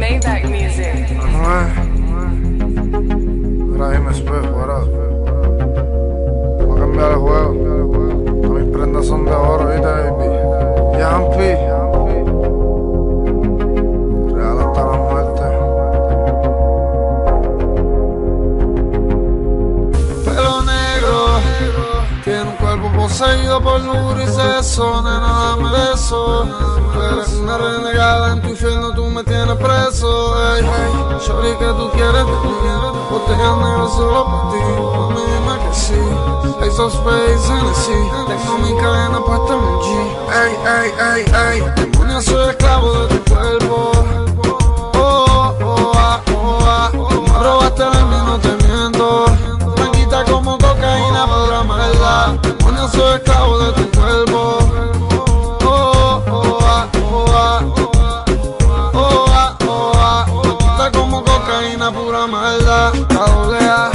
Maybach music. No es. Ahora dime espejo, ahora. Voy a cambiar el juego. A prendas son de oro, ¿viste, un cuerpo poseído por y sexo. Nena, dame beso. Tú eres una renegada en tu infierno, tú me tienes preso. Ey, ey. Shorty, que tú quieres de mí. Botella negra solo para ti. Mami, dime que sí. Ace of Space, Hennessy. Tengo mi cadena puesta en un G. Ey, ey, ey, ey. Demonio, soy esclavo de tu cuerpo. Demonio, soy esclavo de tu cuerpo. Oh, oh, ah, oh, ah. Oh, ah, oh, ah. Blanquita como cocaína, pura maldad. La doble A,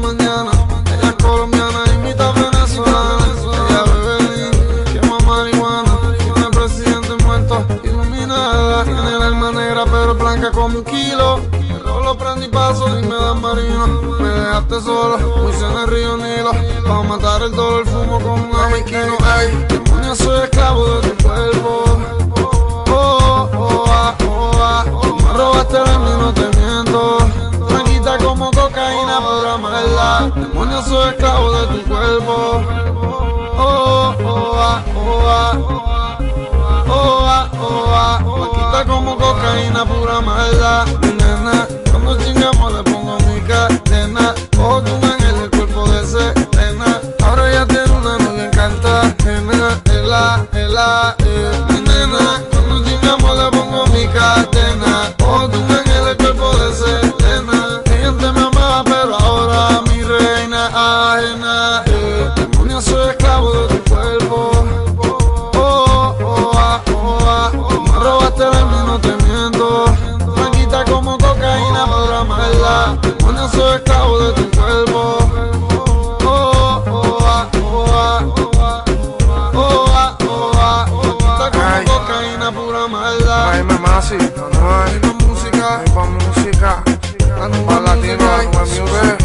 mañana. Ella es colombiana, invita a venezolana. Ella bebe lean, quema marihuana. Tiene presidente muerto, iluminada. Tiene el alma negra, pero blanca como un kilo. Prende y paso y me dan marino. Me dejaste sola, muy en el río Nilo. Pa' matar el dolor, fumo como un americano. Ey, demonio, soy esclavo de tu cuerpo. Oh, oh, ah, oh, ah. Tú me robaste el mí, no te miento. Blanquita como cocaína, pura maldad. Demonio, soy esclavo de tu cuerpo. nena, en la, en la, eh. Mi nena, cuando llegamos le pongo mi cadena. Oh, tú en el cuerpo de Selena. Ella es de mamá, pero ahora mi reina ajena. Eh. Demonio, soy esclavo de tu cuerpo. Oh, oh, ah, oh, ah. Tú me robaste de mí, no te miento. Blanquita como cocaína para amarla. Demonio, soy esclavo de tu cuerpo. música, la tumba latina, nueva music.